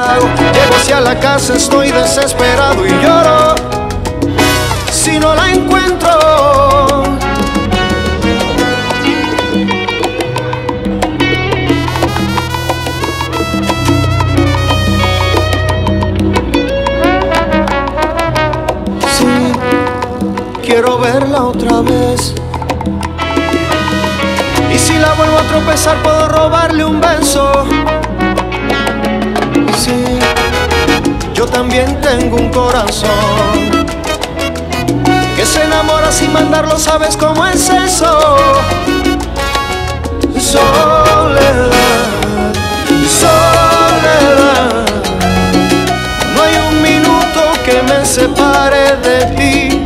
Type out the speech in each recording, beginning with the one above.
Llego hacia la casa, estoy desesperado y lloro. Si no la encuentro. Sí, quiero verla otra vez. Y si la vuelvo a tropezar, puedo robarle un beso. Yo también tengo un corazón que se enamora sin mandarlo, ¿sabes cómo es eso? Soledad, soledad. No hay un minuto que me separe de ti.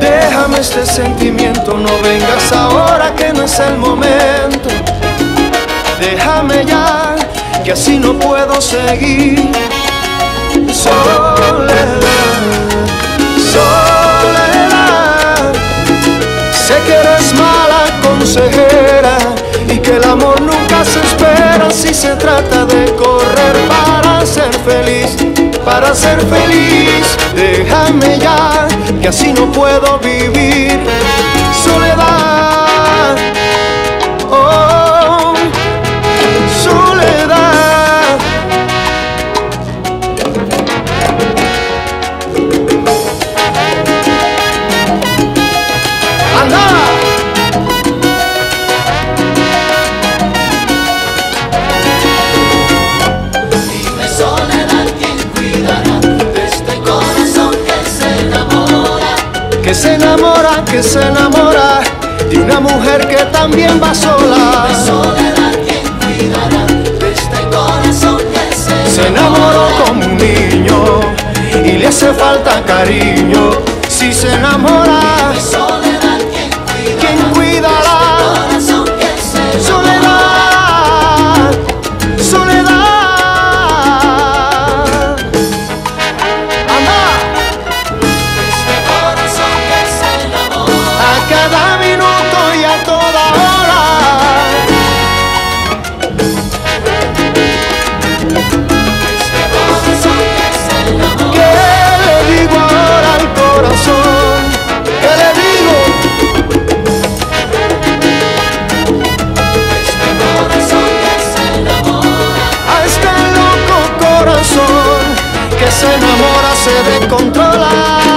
Déjame este sentimiento, no vengas ahora que no es el momento. Déjame ya, que así no puedo seguir. Soledad, soledad. Sé que eres mala consejera y que el amor nunca se espera si se trata de correr para ser feliz, para ser feliz. Déjame ya, que así no puedo vivir. Que se enamora, que se enamora de una mujer que también va sola. Dime soledad, ¿quién cuidará de este corazón que se Se enamoró como un niño y le hace falta cariño. Si se enamora, se descontrola.